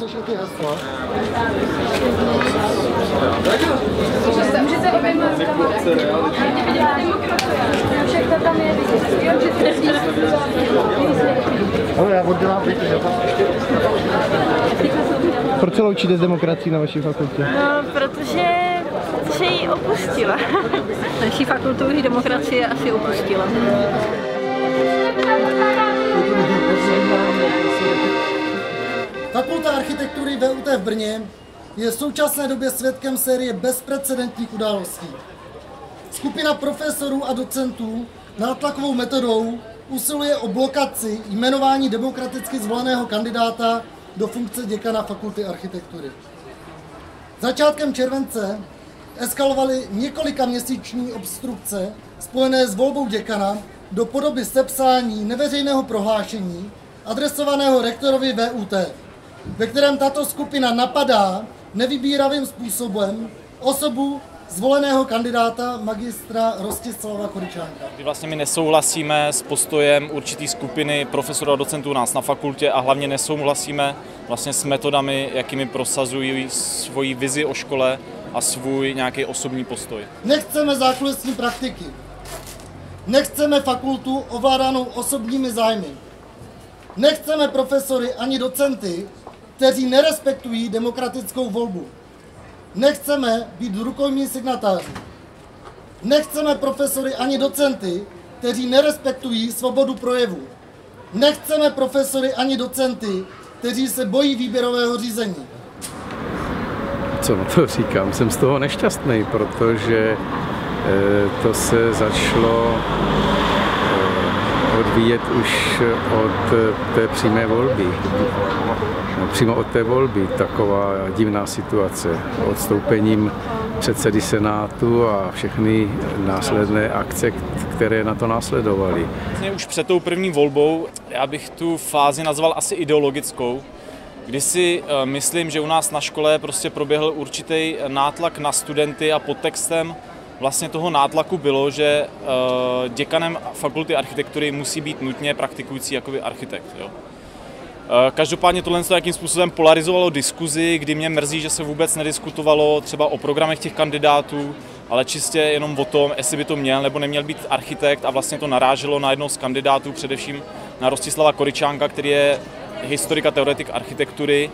slyšet ty hesla. Můžete oběma rukama. Můžete vidět demokracie. Všechno tam je vidět. Jo, že Ale já oddělám teď, jo. Proč se loučíte s demokracií na vaší fakultě? No, protože, protože ji opustila. Naší fakultu už demokracie asi opustila. Fakulta architektury VUT v Brně je v současné době svědkem série bezprecedentních událostí. Skupina profesorů a docentů nátlakovou metodou usiluje o blokaci jmenování demokraticky zvoleného kandidáta do funkce děkana Fakulty architektury. Začátkem července eskalovaly několika měsíční obstrukce spojené s volbou děkana do podoby sepsání neveřejného prohlášení adresovaného rektorovi VUT, ve kterém tato skupina napadá nevybíravým způsobem osobu zvoleného kandidáta magistra Rostislava Koričánka. Kdy vlastně my nesouhlasíme s postojem určitý skupiny profesorů a docentů nás na fakultě a hlavně nesouhlasíme vlastně s metodami, jakými prosazují svoji vizi o škole a svůj nějaký osobní postoj. Nechceme zákulisní praktiky. Nechceme fakultu ovládanou osobními zájmy. Nechceme profesory ani docenty, kteří nerespektují demokratickou volbu. Nechceme být rukojmí signatářů. Nechceme profesory ani docenty, kteří nerespektují svobodu projevu. Nechceme profesory ani docenty, kteří se bojí výběrového řízení. Co na to říkám? Jsem z toho nešťastný, protože eh, to se začalo eh, odvíjet už od té přímé volby. No, přímo od té volby taková divná situace. Odstoupením předsedy Senátu a všechny následné akce, které na to následovaly. Vlastně už před tou první volbou já bych tu fázi nazval asi ideologickou, kdy si eh, myslím, že u nás na škole prostě proběhl určitý nátlak na studenty a pod textem vlastně toho nátlaku bylo, že eh, děkanem fakulty architektury musí být nutně praktikující jakoby architekt. Jo. Eh, Každopádně tohle to jakým způsobem polarizovalo diskuzi, kdy mě mrzí, že se vůbec nediskutovalo třeba o programech těch kandidátů, ale čistě jenom o tom, jestli by to měl nebo neměl být architekt a vlastně to naráželo na jednoho z kandidátů, především na Rostislava Koričánka, který je historik a teoretik architektury.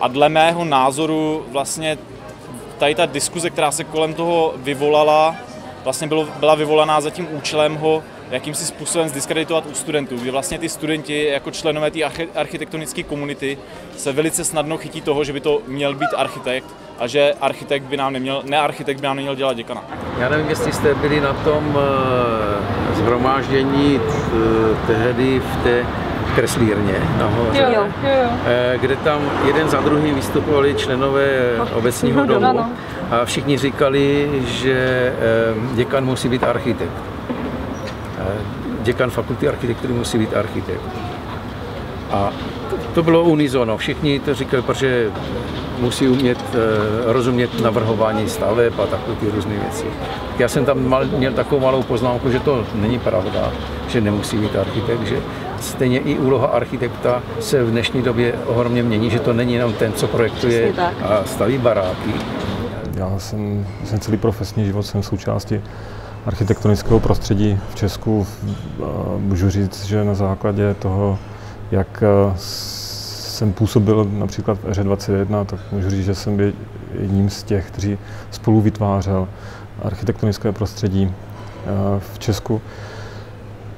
A dle mého názoru vlastně tady ta diskuze, která se kolem toho vyvolala, vlastně bylo, byla vyvolaná za tím účelem ho jakýmsi způsobem zdiskreditovat u studentů, kdy vlastně ty studenti jako členové té architektonické komunity se velice snadno chytí toho, že by to měl být architekt a že architekt by nám neměl, ne architekt by nám neměl dělat děkana. Já nevím, jestli jste byli na tom uh, zhromáždění tehdy v té kreslírně nahoře, Jo, jo, jo. eh, kde tam jeden za druhým vystupovali členové obecního domu ano. a všichni říkali, že eh, děkan musí být architekt. Děkan fakulty architektury musí být architekt. A to, bylo unizono. Všichni to říkali, protože musí umět eh, rozumět navrhování staveb a takové ty různé věci. Já jsem tam mal, měl takovou malou poznámku, že to není pravda, že nemusí být architekt, že stejně i úloha architekta se v dnešní době ohromně mění, že to není jenom ten, co projektuje a staví baráky. Já jsem, jsem celý profesní život jsem součástí architektonického prostředí v Česku. A Můžu říct, že na základě toho, jak eh, jsem působil například v Eře 21, tak můžu říct, že jsem byl jedním z těch, kteří spolu vytvářel architektonické prostředí eh, v Česku.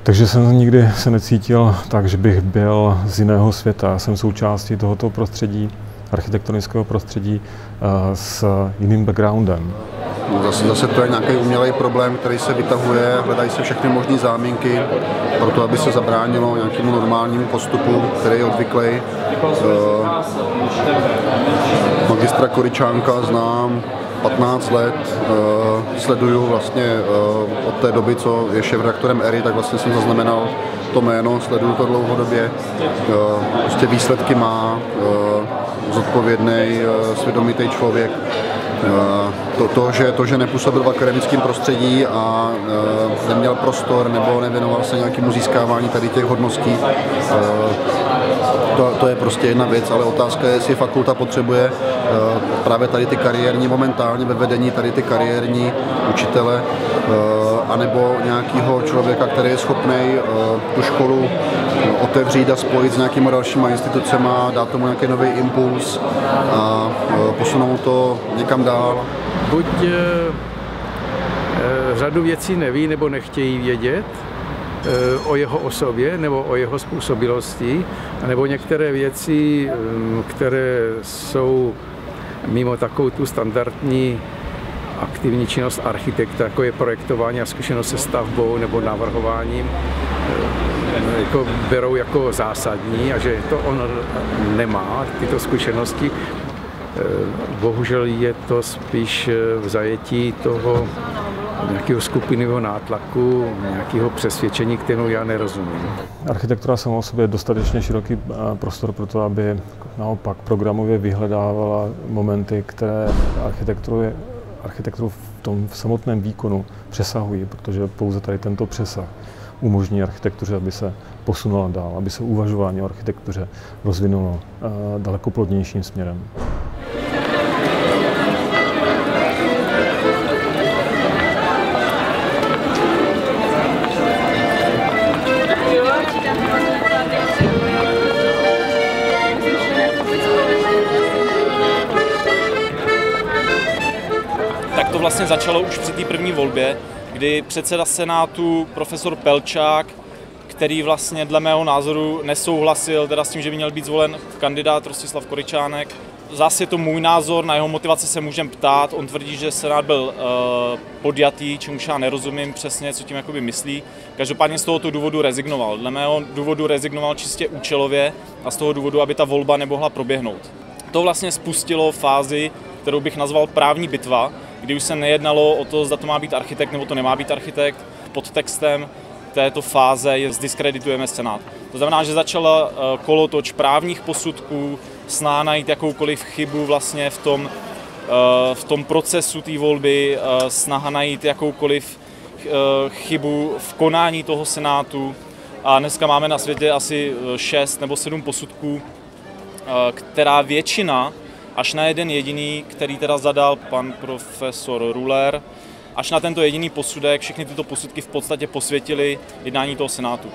Takže jsem nikdy se necítil tak, že bych byl z jiného světa. Já jsem součástí tohoto prostředí, architektonického prostředí eh, s jiným backgroundem. No Zase, zase to je nějaký umělej problém, který se vytahuje, hledají se všechny možné záminky pro to, aby se zabránilo nějakému normálnímu postupu, který je obvyklý. Magistra Koričánka znám 15 let, eh, sleduju vlastně eh, od té doby, co je šéf-redaktorem ERY, tak vlastně jsem zaznamenal to jméno, sleduju to dlouhodobě. Eh, Prostě výsledky má, zodpovědný, svědomitý člověk. Eh, To, to, že, to, že nepůsobil v akademickém prostředí a eh, neměl prostor nebo nevěnoval se nějakému získávání tady těch hodností, eh, to, to je prostě jedna věc, ale otázka je, jestli fakulta potřebuje právě tady ty kariérní, momentálně ve vedení tady ty kariérní učitele, anebo nějakého člověka, který je schopný tu školu otevřít a spojit s nějakýma dalšíma institucemi, dát tomu nějaký nový impuls a posunout to někam dál. Buď řadu věcí neví nebo nechtějí vědět, o jeho osobě nebo o jeho způsobilosti, nebo některé věci, které jsou mimo takovou tu standardní aktivní činnost architekta, jako je projektování a zkušenost se stavbou nebo navrhováním, jako berou jako zásadní a že to on nemá, tyto zkušenosti. Eh, bohužel je to spíš v zajetí toho nějakého skupinového nátlaku, nějakého přesvědčení, kterému já nerozumím. Architektura sama o sobě je dostatečně široký eh, prostor pro to, aby naopak programově vyhledávala momenty, které architekturu, architekturu v tom v samotném výkonu přesahují, protože pouze tady tento přesah umožní architektuře, aby se posunula dál, aby se uvažování o architektuře rozvinulo eh, daleko plodnějším směrem. vlastně začalo už při té první volbě, kdy předseda Senátu profesor Pelčák, který vlastně dle mého názoru nesouhlasil teda s tím, že by měl být zvolen kandidát Rostislav Koričánek. Zase je to můj názor, na jeho motivaci se můžeme ptát. On tvrdí, že Senát byl uh, podjatý, čemuž já nerozumím přesně, co tím jakoby myslí. Každopádně z tohoto důvodu rezignoval. Dle mého důvodu rezignoval čistě účelově a z toho důvodu, aby ta volba nemohla proběhnout. To vlastně spustilo fázi, kterou bych nazval právní bitva, kdy už se nejednalo o to, zda to má být architekt nebo to nemá být architekt. Pod textem této fáze je zdiskreditujeme Senát. To znamená, že začala eh, kolotoč právních posudků, sná najít jakoukoliv chybu vlastně v tom, eh, v tom procesu té volby, eh, snaha najít jakoukoliv chybu v konání toho Senátu. A dneska máme na světě asi 6 nebo 7 posudků, která většina až na jeden jediný, který teda zadal pan profesor Ruler, až na tento jediný posudek, všechny tyto posudky v podstatě posvětili jednání toho Senátu.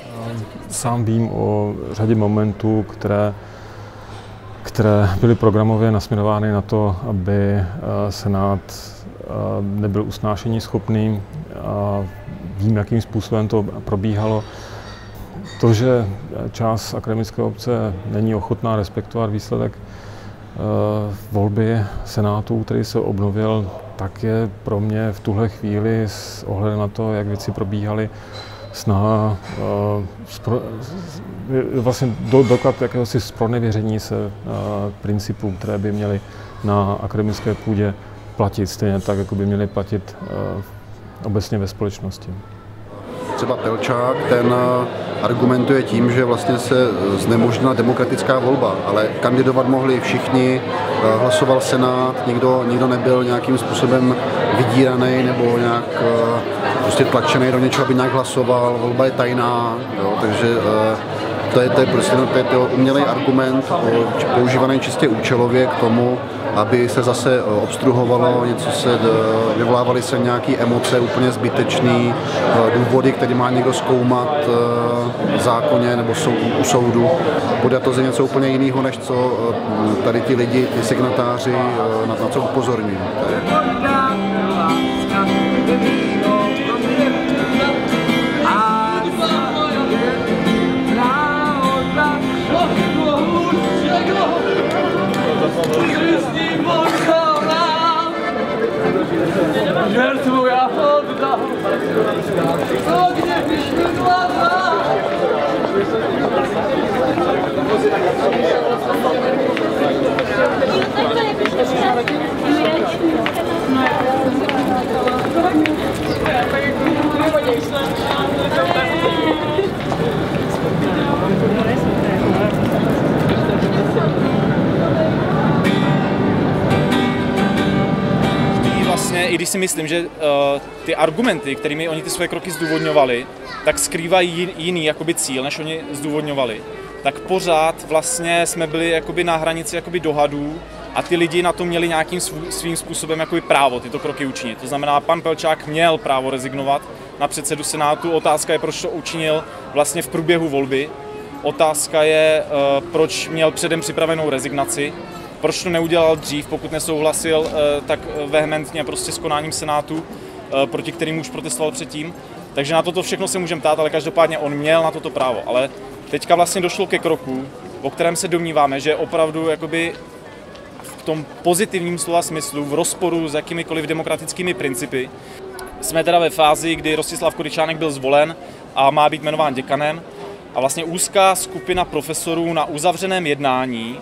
Sám vím o řadě momentů, které, které byly programově nasměrovány na to, aby eh, Senát eh, nebyl usnášení schopný. Vím, jakým způsobem to probíhalo. To, že část akademické obce není ochotná respektovat výsledek volby Senátu, který se obnovil, tak je pro mě v tuhle chvíli s ohledem na to, jak věci probíhaly, snaha uh, vlastně do, doklad jakéhosi spronevěření se uh, principů, které by měly na akademické půdě platit, stejně tak, jako by měly platit obecně ve společnosti. Třeba Pelčák, ten argumentuje tím, že vlastně se znemožnila demokratická volba, ale kandidovat mohli všichni, eh, hlasoval Senát, nikdo, nikdo nebyl nějakým způsobem vydíraný nebo nějak eh, prostě tlačený do něčeho, aby nějak hlasoval, volba je tajná, jo, takže eh, to je, to je prostě to je to umělý argument, používaný čistě účelově k tomu, aby se zase eh, obstruhovalo, něco se, eh, vyvolávaly se nějaké emoce úplně zbytečné, eh, důvody, které má někdo zkoumat v zákoně nebo u soudu. Bude to za něco úplně jiného, než co tady ti lidi, ty signatáři na, na co upozorňují. Vlastně, i když si myslím, že uh, ty argumenty, kterými oni ty své kroky zdůvodňovali, tak skrývají jiný jakoby cíl, než oni zdůvodňovali. tak pořád vlastně jsme byli jakoby na hranici jakoby dohadů a ty lidi na to měli nějakým svým způsobem jakoby právo tyto kroky učinit. To znamená, pan Pelčák měl právo rezignovat na předsedu Senátu. Otázka je, proč to učinil vlastně v průběhu volby. Otázka je, eh, proč měl předem připravenou rezignaci, proč to neudělal dřív, pokud nesouhlasil eh, tak vehementně prostě s konáním Senátu, eh, proti kterým už protestoval předtím. Takže na toto všechno se můžeme ptát, ale každopádně on měl na toto právo. Ale teďka vlastně došlo ke kroku, o kterém se domníváme, že je opravdu jakoby v tom pozitivním slova smyslu v rozporu s jakýmikoliv demokratickými principy. Jsme teda ve fázi, kdy Rostislav Koričánek byl zvolen a má být jmenován děkanem. A vlastně úzká skupina profesorů na uzavřeném jednání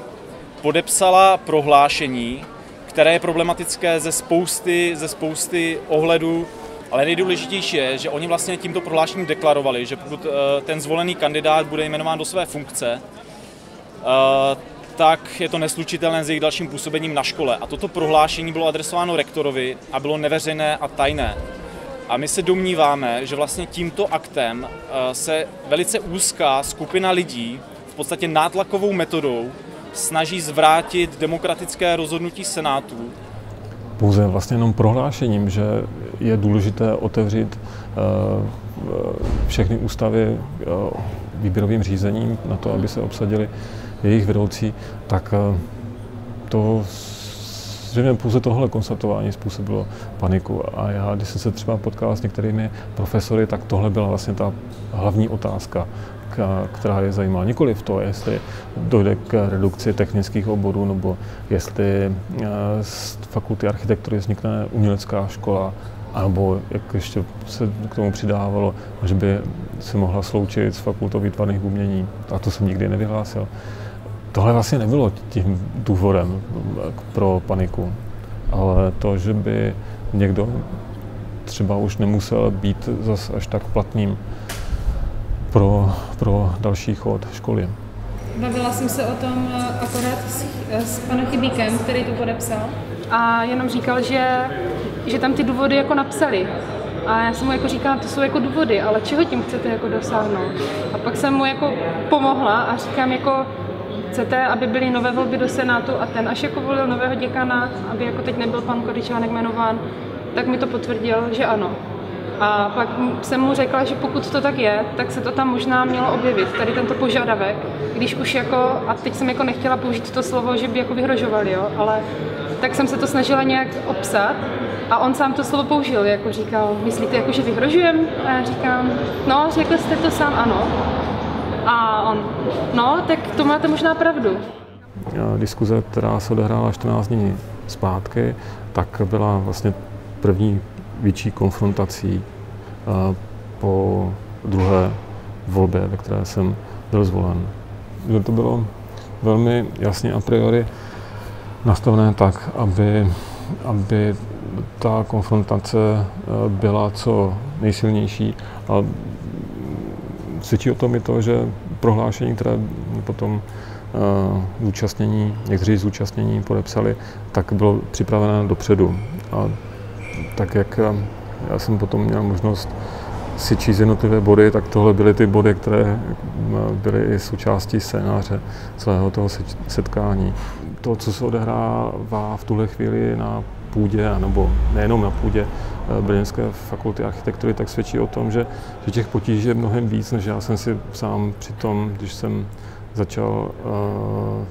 podepsala prohlášení, které je problematické ze spousty, ze spousty ohledů, ale nejdůležitější je, že oni vlastně tímto prohlášením deklarovali, že pokud eh, ten zvolený kandidát bude jmenován do své funkce, eh, tak je to neslučitelné s jejich dalším působením na škole. A toto prohlášení bylo adresováno rektorovi a bylo neveřejné a tajné. A my se domníváme, že vlastně tímto aktem eh, se velice úzká skupina lidí v podstatě nátlakovou metodou snaží zvrátit demokratické rozhodnutí Senátu. Pouze vlastně jenom prohlášením, že je důležité otevřít eh, všechny ústavy eh, výběrovým řízením na to, aby se obsadili jejich vedoucí, tak to zřejmě pouze tohle konstatování způsobilo paniku. A já, když jsem se třeba potkal s některými profesory, tak tohle byla vlastně ta hlavní otázka, která je zajímá. Nikoli v to, jestli dojde k redukci technických oborů, nebo jestli eh, z fakulty architektury vznikne umělecká škola, anebo jak ještě se k tomu přidávalo, že by se mohla sloučit s fakultou výtvarných umění. A to jsem nikdy nevyhlásil tohle vlastně nebylo tím důvodem pro paniku, ale to, že by někdo třeba už nemusel být zas až tak platným pro, pro další chod školy. Bavila jsem se o tom eh, akorát s, eh, s panem Chybíkem, který to podepsal a jenom říkal, že, že tam ty důvody jako napsali. A já jsem mu jako říkala, to jsou jako důvody, ale čeho tím chcete jako dosáhnout? A pak jsem mu jako pomohla a říkám jako, chcete, aby byly nové volby do Senátu a ten až jako volil nového děkana, aby jako teď nebyl pan Koričánek jmenován, tak mi to potvrdil, že ano. A pak jsem mu řekla, že pokud to tak je, tak se to tam možná mělo objevit, tady tento požadavek, když už jako, a teď jsem jako nechtěla použít to slovo, že by jako vyhrožovali, jo, ale tak jsem se to snažila nějak obsat a on sám to slovo použil, jako říkal, myslíte jako, že vyhrožujem? A já říkám, no, řekl jste to sám ano. A on, no, tak to máte možná pravdu. Diskuze, která se odehrála 14 dní zpátky, tak byla vlastně první větší konfrontací po druhé volbě, ve které jsem byl zvolen. Že to bylo velmi jasně a priori nastavené tak, aby, aby ta konfrontace byla co nejsilnější. A Svědčí o tom je to, že prohlášení, které potom uh, zúčastnění, někteří zúčastnění podepsali, tak bylo připravené dopředu. A tak jak eh, já jsem potom měl možnost si číst jednotlivé body, tak tohle byly ty body, které eh, byly i součástí scénáře celého toho setkání. To, co se odehrává v tuhle chvíli na půdě, nebo nejenom na půdě eh, Brněnské fakulty architektury, tak svědčí o tom, že, že těch potíží je mnohem víc, než já jsem si sám při tom, když jsem začal uh,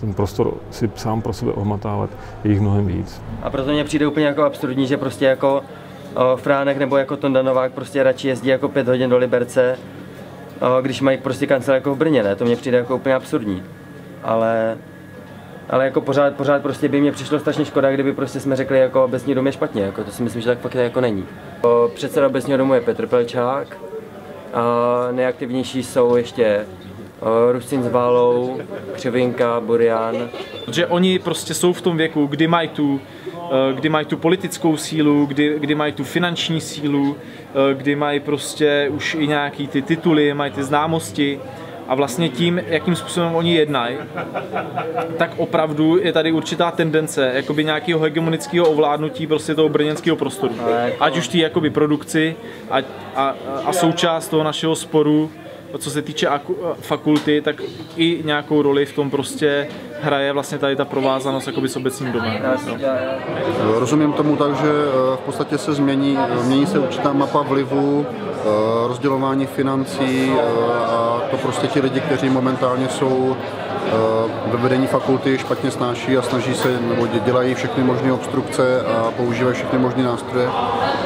ten prostor si sám pro sebe ohmatávat, je jich mnohem víc. A proto mně přijde úplně jako absurdní, že prostě jako o, Fránek nebo jako Tonda Novák prostě radši jezdí jako pět hodin do Liberce, o, když mají prostě kancel jako v Brně, ne? To mně přijde jako úplně absurdní. Ale ale jako pořád, pořád prostě by mě přišlo strašně škoda, kdyby prostě jsme řekli, jako obecní dům je špatně, jako to si myslím, že tak fakt jako není. Předseda obecního domu je Petr Pelčák, a nejaktivnější jsou ještě Rustin s Válou, Křivinka, Burian. Protože oni prostě jsou v tom věku, kdy mají tu, kdy mají tu politickou sílu, kdy, kdy mají tu finanční sílu, kdy mají prostě už i nějaký ty tituly, mají ty známosti a vlastně tím, jakým způsobem oni jednají, tak opravdu je tady určitá tendence jakoby nějakého hegemonického ovládnutí prostě toho brněnského prostoru. Ať už ty jakoby produkci a, a, a součást toho našeho sporu co se týče fakulty, tak i nějakou roli v tom prostě hraje vlastně tady ta provázanost jakoby s obecním domem. No. Rozumím tomu tak, že v podstatě se změní, mění se určitá mapa vlivu, rozdělování financí a to prostě ti lidi, kteří momentálně jsou ve vedení fakulty špatně snáší a snaží se, nebo dělají všechny možné obstrukce a používají všechny možné nástroje,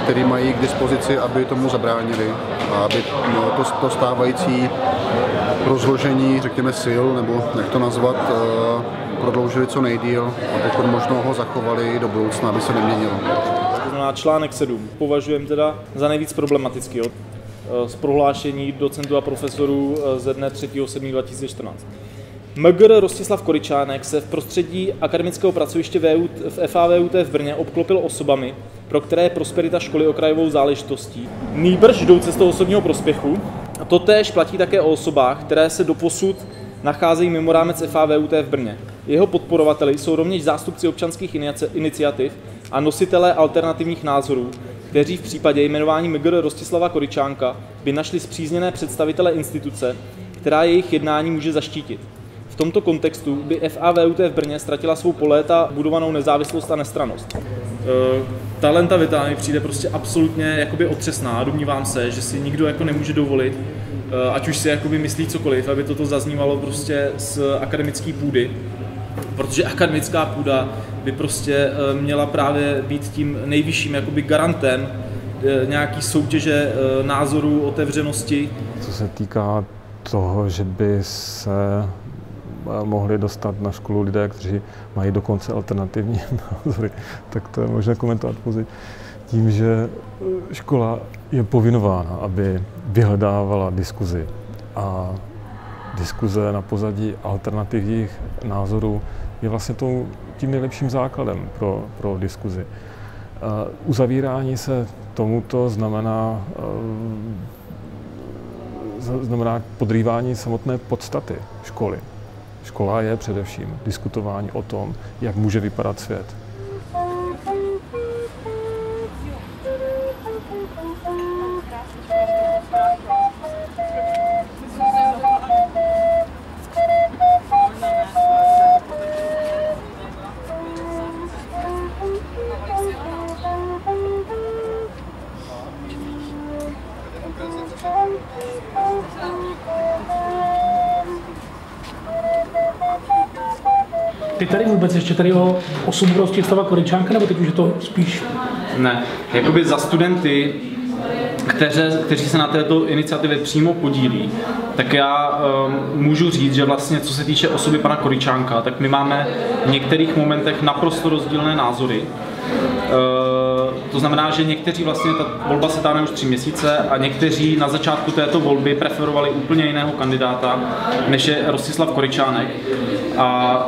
které mají k dispozici, aby tomu zabránili a aby no, to, to stávající rozložení, řekněme, sil, nebo jak to nazvat, prodloužili co nejdíl a pokud možno ho zachovali do budoucna, aby se neměnilo. To znamená článek 7. Považujeme teda za nejvíc problematický od z prohlášení docentů a profesorů ze dne 3.7.2014. MGR Rostislav Koričánek se v prostředí akademického pracoviště v FAVUT v Brně obklopil osobami, pro které je prosperita školy okrajovou záležitostí. Nýbrž jdou cestou osobního prospěchu. A to též platí také o osobách, které se doposud nacházejí mimo rámec FAVUT v Brně. Jeho podporovateli jsou rovněž zástupci občanských iniciativ a nositelé alternativních názorů, kteří v případě jmenování MGR Rostislava Koričánka by našli zpřízněné představitele instituce, která jejich jednání může zaštítit. V tomto kontextu by FAVUT v Brně ztratila svou po léta budovanou nezávislost a nestranost. Uh, talenta Vita mi přijde prostě absolutně jakoby otřesná. Domnívám se, že si nikdo jako nemůže dovolit, uh, ať už si jakoby myslí cokoliv, aby toto zaznívalo prostě z akademické půdy. Protože akademická půda by prostě uh, měla právě být tím nejvyšším jakoby garantem nějaký soutěže názorů, otevřenosti. Co se týká toho, že by se mohli dostat na školu lidé, kteří mají dokonce alternativní názory, tak to je možné komentovat pouze tím, že škola je povinována, aby vyhledávala diskuzi a diskuze na pozadí alternativních názorů je vlastně tím nejlepším základem pro, pro diskuzi. Uzavírání se tomuto znamená, znamená podrývání samotné podstaty školy. Škola je především diskutování o tom, jak může vypadat svět. Ty tady vůbec ještě tady o osobu Rostislava Koričánka, nebo teď už je to spíš? Ne, jakoby za studenty, kteře, kteří se na této iniciativě přímo podílí, tak já um, můžu říct, že vlastně co se týče osoby pana Koričánka, tak my máme v některých momentech naprosto rozdílné názory. Uh, to znamená, že někteří vlastně, ta volba se táhne už tři měsíce a někteří na začátku této volby preferovali úplně jiného kandidáta, než je Rostislav Koričánek. A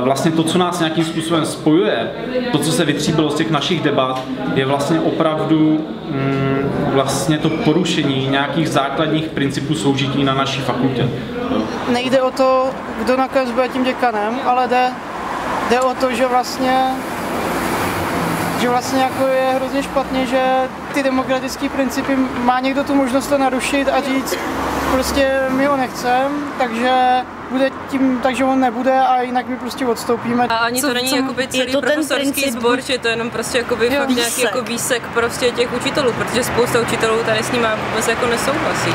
vlastně to, co nás nějakým způsobem spojuje, to, co se vytříbilo z těch našich debat, je vlastně opravdu mm, vlastně to porušení nějakých základních principů soužití na naší fakultě. Nejde o to, kdo nakonec bude tím děkanem, ale jde, jde o to, že vlastně že vlastně jako je hrozně špatně, že ty demokratické principy má někdo tu možnost to narušit a říct, prostě my ho nechcem, takže bude tím, takže on nebude a jinak my prostě odstoupíme. A ani to co, není co, jakoby celý to profesorský sbor, že to je jenom prostě jakoby jo, fakt výsek. nějaký jako výsek prostě těch učitelů, protože spousta učitelů tady s nimi vůbec jako nesouhlasí.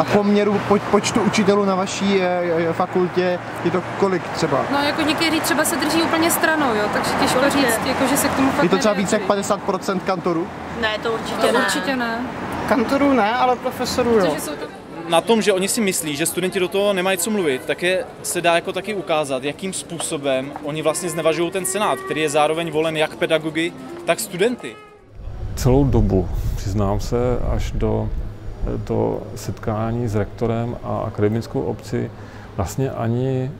A poměru po, počtu učitelů na vaší je, je, fakultě je to kolik třeba? No jako někteří třeba se drží úplně stranou, jo, takže těžko říct, jako, že se k tomu fakt Je to třeba více jak 50% kantorů? Ne, to určitě to ne. určitě ne. Kantorů ne, ale profesorů jo. Na tom, že oni si myslí, že studenti do toho nemají co mluvit, tak je, se dá jako taky ukázat, jakým způsobem oni vlastně znevažují ten senát, který je zároveň volen jak pedagogy, tak studenty. Celou dobu, přiznám se, až do, do setkání s rektorem a akademickou obci, vlastně ani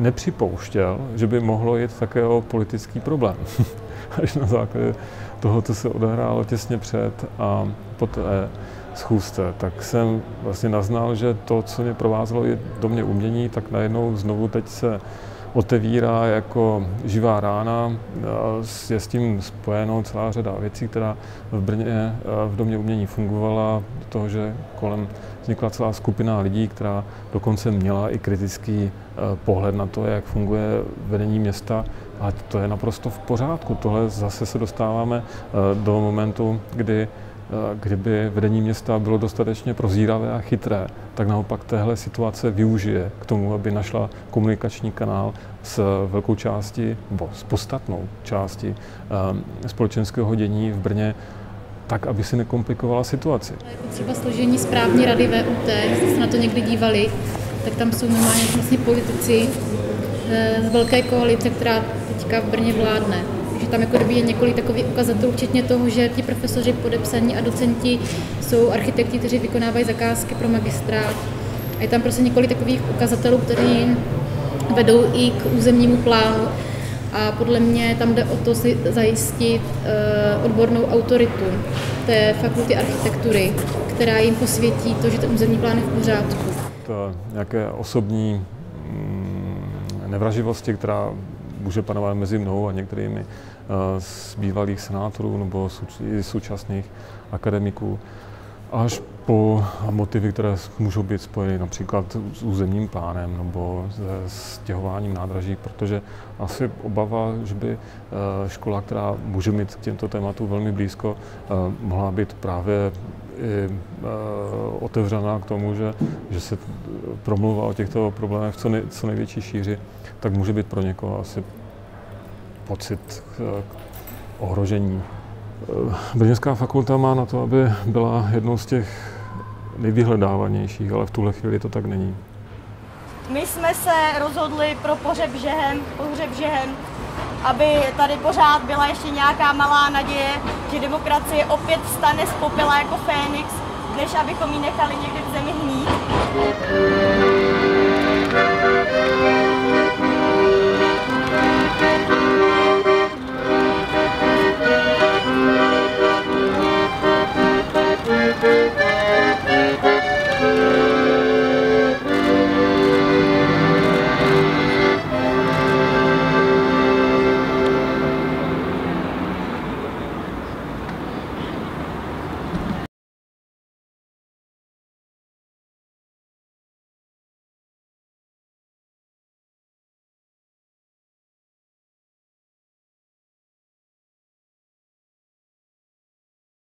nepřipouštěl, že by mohlo jít také o politický problém. až na základě toho, co se odehrálo těsně před a poté schůzce, tak jsem vlastně naznal, že to, co mě provázelo je do mě umění, tak najednou znovu teď se otevírá jako živá rána. Je s tím spojeno celá řada věcí, která v Brně v Domě umění fungovala, do toho, že kolem vznikla celá skupina lidí, která dokonce měla i kritický pohled na to, jak funguje vedení města. A to je naprosto v pořádku. Tohle zase se dostáváme do momentu, kdy kdyby vedení města bylo dostatečně prozíravé a chytré, tak naopak téhle situace využije k tomu, aby našla komunikační kanál s velkou částí, nebo s podstatnou částí společenského dění v Brně, tak, aby si nekomplikovala situaci. Třeba složení správní rady VUT, jste se na to někdy dívali, tak tam jsou normálně vlastně politici eh, z velké koalice, která teďka v Brně vládne tam jako je několik takových ukazatelů, včetně toho, že ti profesoři podepsaní a docenti jsou architekti, kteří vykonávají zakázky pro magistrát. A je tam prostě několik takových ukazatelů, který vedou i k územnímu plánu. A podle mě tam jde o to si zajistit uh, odbornou autoritu té fakulty architektury, která jim posvětí to, že ten územní plán je v pořádku. To nějaké osobní mm, nevraživosti, která může panovat mezi mnou a některými eh, z bývalých senátorů nebo současných akademiků, až po motivy, které můžou být spojeny například s územním plánem nebo s stěhováním nádraží, protože asi obava, že by eh, škola, která může mít k těmto tématům velmi blízko, eh, mohla být právě i otevřená k tomu, že, že se promluvá o těchto problémech v co, nej, co největší šíři, tak může být pro někoho asi pocit eh, ohrožení. Eh, Brněnská fakulta má na to, aby byla jednou z těch nejvyhledávanějších, ale v tuhle chvíli to tak není. My jsme se rozhodli pro pohřeb žehen, pohřeb žehen, aby tady pořád byla ještě nějaká malá naděje, že demokracie opět vstane z popela jako Fénix, než abychom ji nechali někde v zemi hnít.